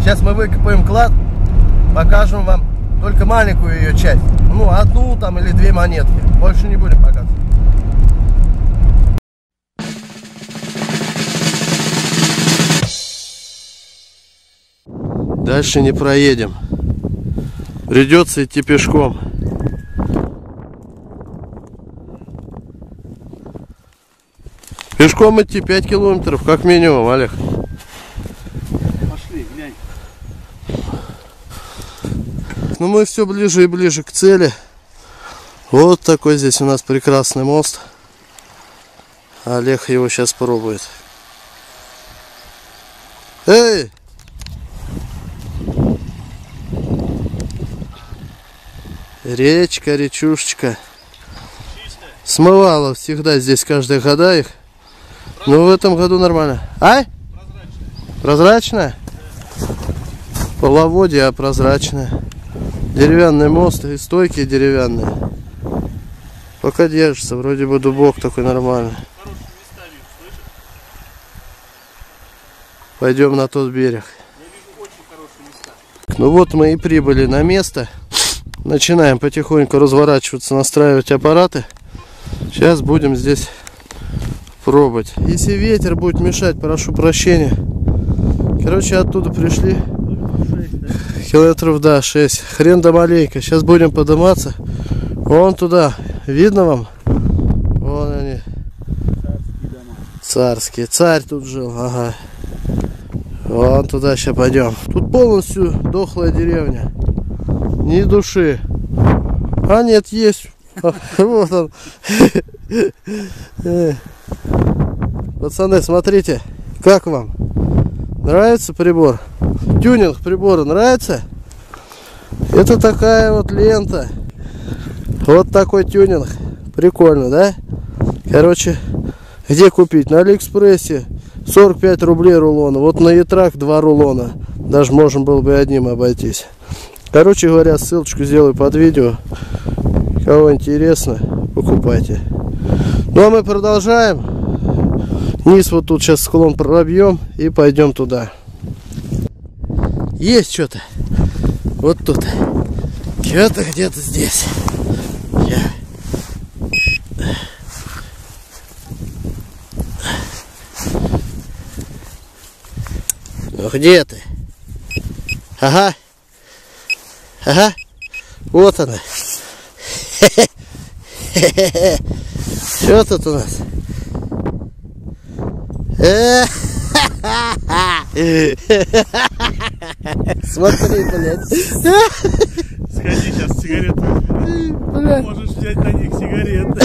Сейчас мы выкопаем клад, покажем вам только маленькую ее часть. Ну, одну там или две монетки. Больше не будем показывать. Дальше не проедем. Придется идти пешком. Пешком идти 5 километров, как минимум, Олег. Пошли, глянь. Ну мы все ближе и ближе к цели. Вот такой здесь у нас прекрасный мост. Олег его сейчас пробует. Эй! Речка, речушечка. Смывала всегда здесь каждые года их. Но в этом году нормально. А? Прозрачная? Половодье, а прозрачная. Деревянный мост и стойки деревянные. Пока держится, вроде бы дубок такой нормальный. Пойдем на тот берег. Ну вот мы и прибыли на место. Начинаем потихоньку разворачиваться, настраивать аппараты. Сейчас будем здесь пробовать. Если ветер будет мешать, прошу прощения. Короче, оттуда пришли. Километров, да, 6. Хрен да маленько. Сейчас будем подниматься. Вон туда. Видно вам? Вон они. Царские. Царь тут жил. Ага. Вон туда сейчас пойдем. Тут полностью дохлая деревня. Ни души. А нет, есть. Вот он. Пацаны, смотрите. Как вам? Нравится прибор? Тюнинг прибора нравится? Это такая вот лента. Вот такой тюнинг. Прикольно, да? Короче, где купить? На Алиэкспрессе 45 рублей рулона. Вот на Ятрак 2 рулона. Даже можно было бы одним обойтись. Короче говоря, ссылочку сделаю под видео. Кого интересно, покупайте. Ну а мы продолжаем. Низ вот тут сейчас склон пробьем и пойдем туда. Есть что-то. Вот тут. Что-то где-то здесь. Я. Ну где ты? Ага. Ага. Вот она. Что тут у нас? Смотри, блядь. Сходи сейчас сигареты. Блядь. Можешь взять на них сигареты.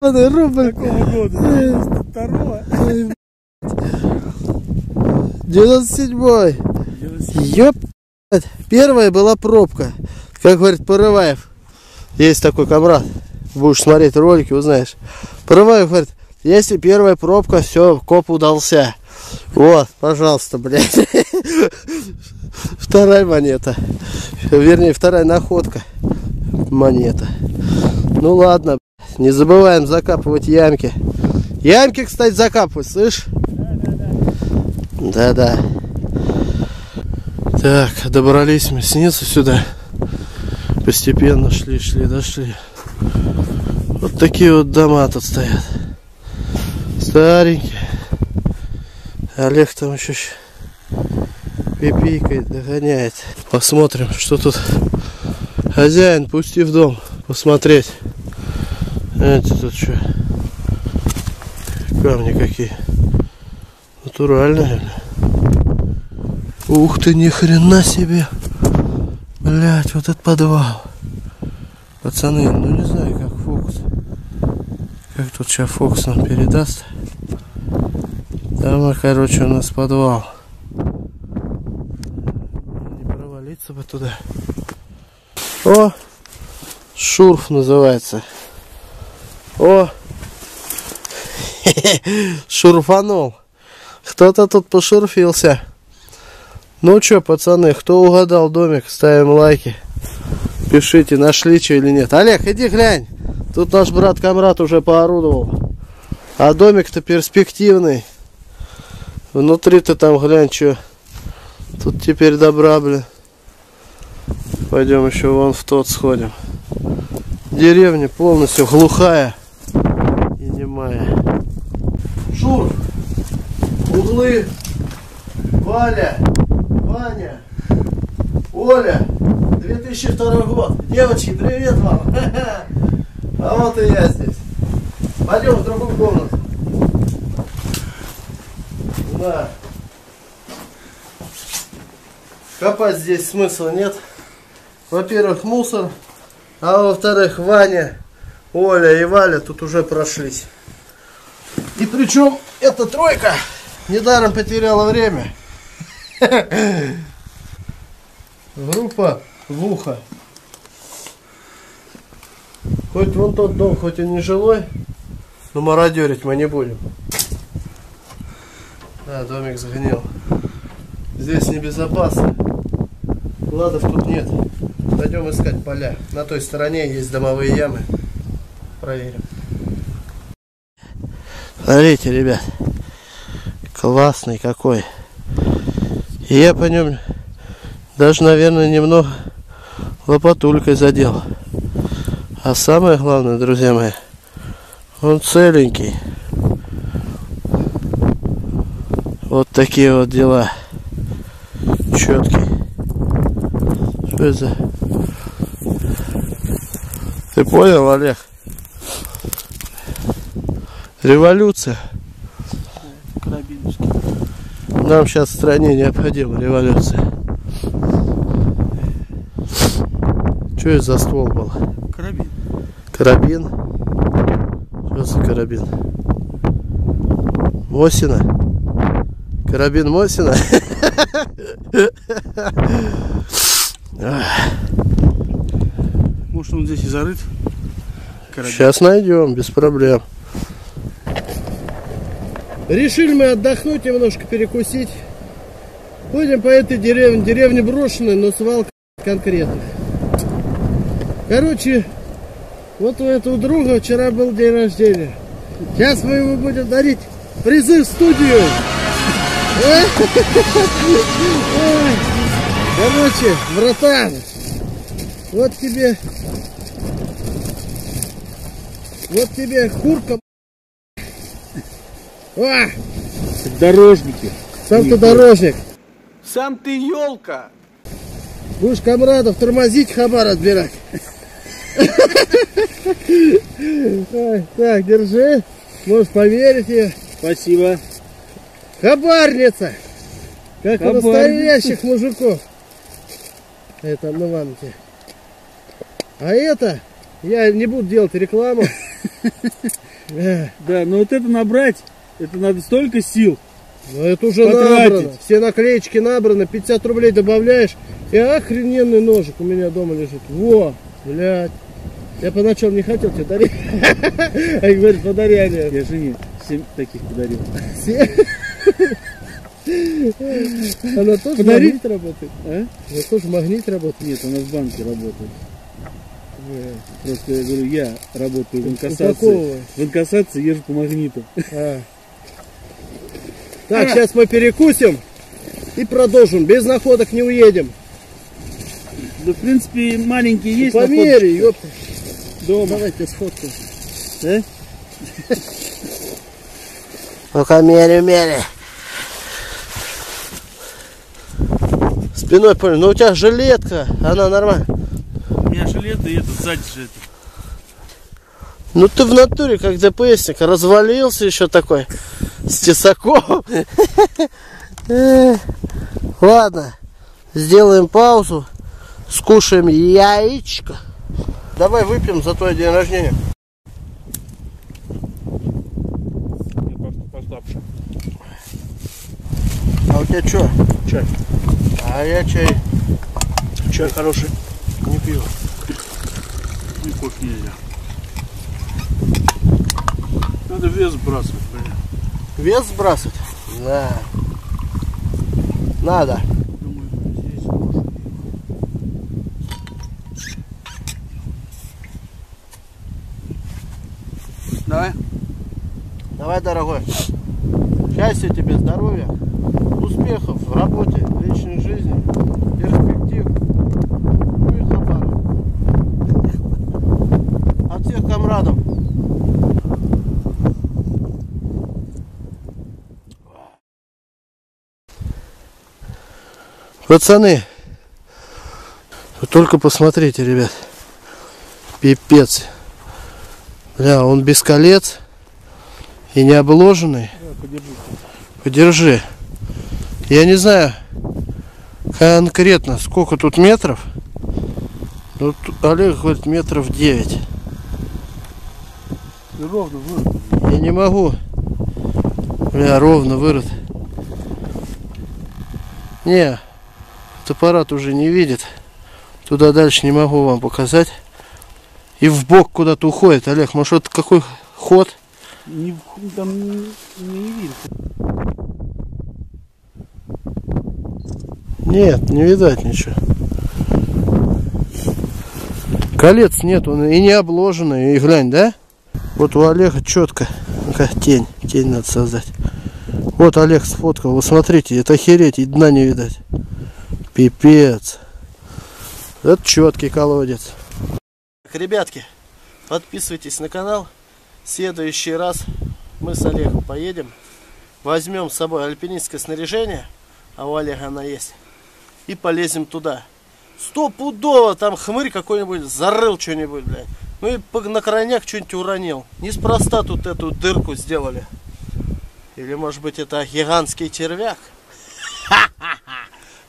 Рубль. Какого года? Второго. 97-й. Ёп. Первая была пробка. Как говорит Порываев. Есть такой комрад. Будешь смотреть ролики, узнаешь. Порываев говорит, если первая пробка, все, коп удался. Вот, пожалуйста, блядь. Вторая монета. Вернее, вторая находка. Монета. Ну ладно. Не забываем закапывать ямки. Ямки, кстати, закапывать, слышь? Да-да. Так, добрались мы снизу сюда. Постепенно шли, шли, дошли. Вот такие вот дома тут стоят. Старенькие. Олег там еще пипикой догоняет. Посмотрим, что тут. Хозяин, пусти в дом посмотреть. Эти тут что? Камни какие. Натуральные. Ух ты, ни хрена себе. Блять, вот этот подвал. Пацаны, ну не знаю, как фокус. Как тут сейчас фокус нам передаст. Там, короче, у нас подвал. Не провалиться бы туда. О! Шурф называется. О! Шурфанул. Кто-то тут пошурфился. Ну что, пацаны, кто угадал домик, ставим лайки. Пишите, нашли что или нет. Олег, иди глянь. Тут наш брат Камрад уже поорудовал. А домик-то перспективный. Внутри-то там глянь, что Тут теперь добра, блин. Пойдем еще вон в тот сходим. Деревня полностью глухая и немая. Шур, углы, Валя, Ваня, Оля, 2002 год. Девочки, привет вам. А вот и я здесь. Пойдем в другую комнату. Да. Копать здесь смысла нет. Во-первых, мусор. А во-вторых, Ваня, Оля и Валя тут уже прошлись. И причем эта тройка недаром потеряла время. Группа в ухо. Хоть вон тот дом, хоть и не жилой, но мародерить мы не будем. Да, домик загнил. Здесь небезопасно. Кладов тут нет. Пойдем искать поля. На той стороне есть домовые ямы. Проверим. Смотрите, ребят. Классный какой. Я по нем даже, наверное, немного лопатулькой задел. А самое главное, друзья мои, он целенький. Вот такие вот дела. Четкий. Что это. Ты понял, Олег? Революция. Нам сейчас в стране необходима революция. Что это за ствол был? Карабин. Карабин? Что за карабин? Мосина? Карабин Мосина? Может он здесь и зарыт? Карабин. Сейчас найдем, без проблем. Решили мы отдохнуть, немножко перекусить. Ходим по этой деревне. Деревня брошенная, но свалка конкретных. Короче, вот у этого друга вчера был день рождения. Сейчас мы ему будем дарить призы в студию. Короче, братан, вот тебе, вот тебе курка. О, Дорожники. сам ты дорожник. Сам ты елка. Будешь комрадов тормозить, хабар отбирать. Так, держи. Можешь поверить ей. Спасибо. Хабарница! Как у настоящих мужиков. Это, ну ладно тебе. А это, я не буду делать рекламу. Да, но вот это набрать, это надо столько сил. Но это уже Потратить. набрано. Все наклеечки набраны, 50 рублей добавляешь. И охрененный ножик у меня дома лежит. Во, блядь. Я поначалу не хотел тебе дарить. А говорит, подари, Олег. Я жене 7 таких подарил. Она тоже Подари. магнит работает. А? Она тоже магнит работает. Нет, она в банке работает. Просто я говорю, я работаю в инкассации. В инкассации езжу по магниту. А. Так, сейчас мы перекусим и продолжим. Без находок не уедем. Да, в принципе, маленькие есть. По находочки. мере, ёпта. Дома. Давайте сфоткаем. Да? Ну-ка, мере, мере. Спиной понял. Ну у тебя жилетка, она нормальная. У меня жилет и это сзади это. Ну ты в натуре как ДПСник, развалился еще такой с тесаком. Ладно, сделаем паузу, скушаем яичко. Давай выпьем за твой день рождения. А у тебя что? Чай. А я чай Чай хороший. не пью. И кофе нельзя. Надо вес сбрасывать, блин. Вес сбрасывать? Да. Надо. Давай. Давай, дорогой. Счастья тебе, здоровья, успехов в работе, будем. Пацаны, вы только посмотрите, ребят. Пипец. Бля, он без колец и не обложенный. Подержи. Подержи. Я не знаю конкретно, сколько тут метров. Ну, вот Олег говорит метров 9. Ровно, ровно. Я не могу. Бля, ровно вырыт. Не, аппарат уже не видит. Туда дальше не могу вам показать. И в бок куда-то уходит. Олег, может это какой ход? Не, там не, не видно. Нет, не видать ничего. Колец нет, он и не обложенный. И глянь, да? Вот у Олега четко. Тень. Тень надо создать. Вот Олег сфоткал. Вы смотрите, это охереть, и дна не видать. Пипец. Это четкий колодец. Ребятки, подписывайтесь на канал. В следующий раз мы с Олегом поедем. Возьмем с собой альпинистское снаряжение. А у Олега она есть. И полезем туда. Стопудово там хмырь какой-нибудь зарыл что-нибудь, блядь. Ну и на крайняк что-нибудь уронил. Неспроста тут эту дырку сделали. Или может быть это гигантский червяк?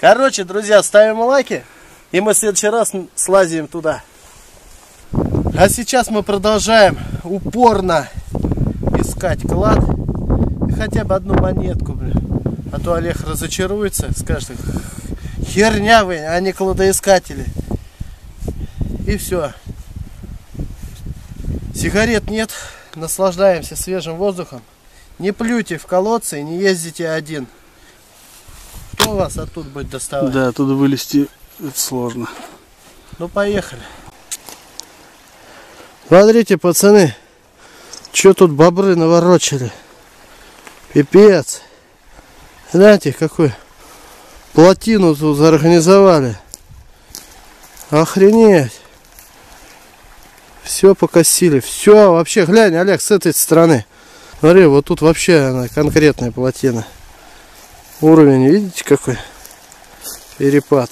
Короче, друзья, ставим лайки. И мы в следующий раз слазим туда. А сейчас мы продолжаем упорно искать клад. Хотя бы одну монетку, блин. А то Олег разочаруется, скажет, херня вы, а не кладоискатели. И все. Сигарет нет, наслаждаемся свежим воздухом. Не плюйте в колодцы и не ездите один. Кто вас оттуда будет доставать? Да, оттуда вылезти это сложно. Ну поехали. Смотрите, пацаны, что тут бобры наворочили. Пипец. Знаете, какую плотину тут организовали. Охренеть. Все покосили. Все, вообще, глянь, Олег, с этой стороны. Смотри, вот тут вообще она конкретная плотина. Уровень, видите, какой? Перепад.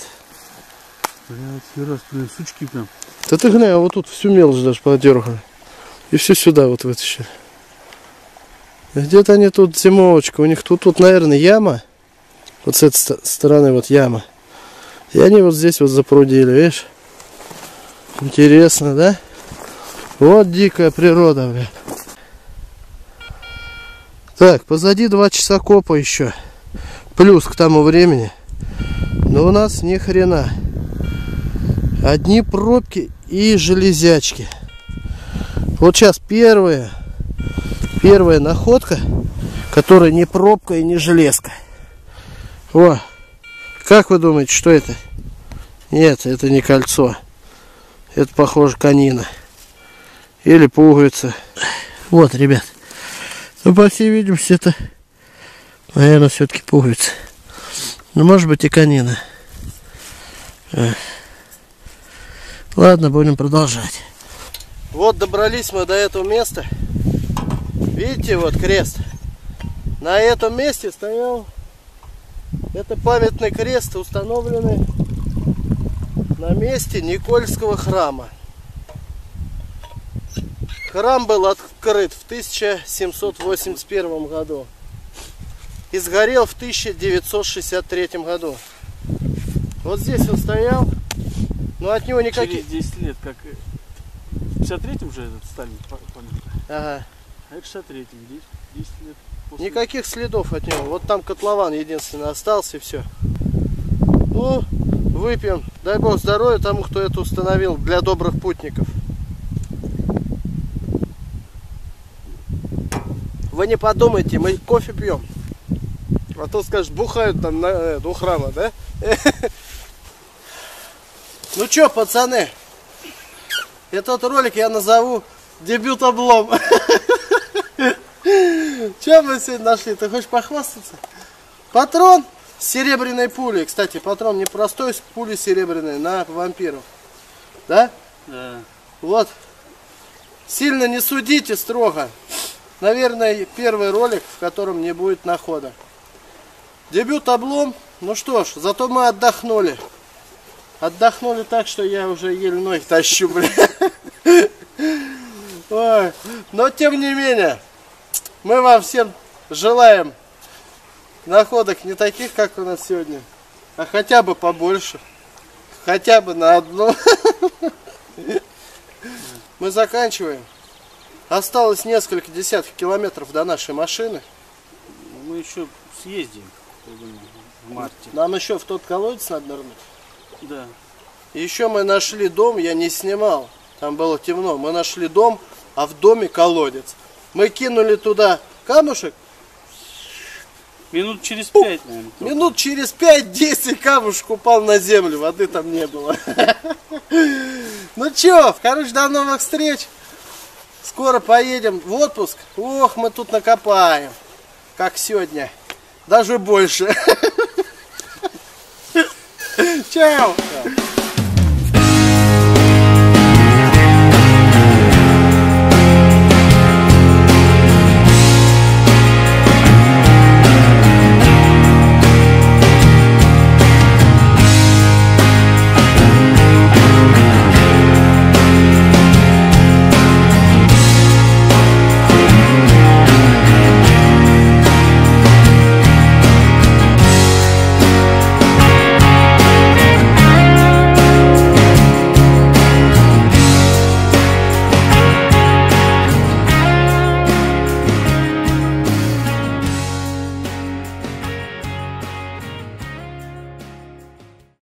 Блядь, раз, блин, сучки прям. Да ты глянь, а вот тут всю мелочь даже подергали. И все сюда вот вытащили. Где-то они тут зимовочка. У них тут, тут, наверное, яма. Вот с этой ст- стороны вот яма. И они вот здесь вот запрудили, видишь? Интересно, да? Вот дикая природа, бля. Так, позади два часа копа еще. Плюс к тому времени. Но у нас ни хрена. Одни пробки и железячки. Вот сейчас первая, первая находка, которая не пробка и не железка. О, как вы думаете, что это? Нет, это не кольцо. Это, похоже, конина. Или пуговица. Вот, ребят. Ну, по всей видимости, это, наверное, все-таки пуговица. Ну, может быть, и конина. Эх. Ладно, будем продолжать. Вот добрались мы до этого места. Видите, вот крест. На этом месте стоял. Это памятный крест, установленный на месте Никольского храма. Храм был открыт в 1781 году и сгорел в 1963 году. Вот здесь он стоял, но от него никаких... Через 10 лет, как... В 53-м уже этот Сталин па- памятник. Ага. А это 63-м, 10, 10 лет после. Никаких следов от него. Вот там котлован единственный остался и все. Ну, выпьем. Дай бог здоровья тому, кто это установил для добрых путников. Вы не подумайте, мы кофе пьем. А то скажешь, бухают там на, э, у храма, да? Ну чё, пацаны, этот ролик я назову дебют облом. Чем мы сегодня нашли? Ты хочешь похвастаться? Патрон с серебряной пулей. Кстати, патрон не простой, с пулей серебряной на вампиров. Да? Да. Вот. Сильно не судите строго. Наверное, первый ролик, в котором не будет находа. Дебют облом. Ну что ж, зато мы отдохнули. Отдохнули так, что я уже еле ноги тащу, бля. Но тем не менее, мы вам всем желаем находок не таких, как у нас сегодня, а хотя бы побольше. Хотя бы на одну. Мы заканчиваем. Осталось несколько десятков километров до нашей машины. Мы еще съездим, думаю, в марте. Нам еще в тот колодец надо нырнуть. Да. Еще мы нашли дом, я не снимал. Там было темно. Мы нашли дом, а в доме колодец. Мы кинули туда камушек. Минут через пять, наверное. только. Минут через 5-10 камушек упал на землю. Воды там не было. Ну чё, короче, до новых встреч. Скоро поедем в отпуск. Ох, мы тут накопаем. Как сегодня. Даже больше. Чао.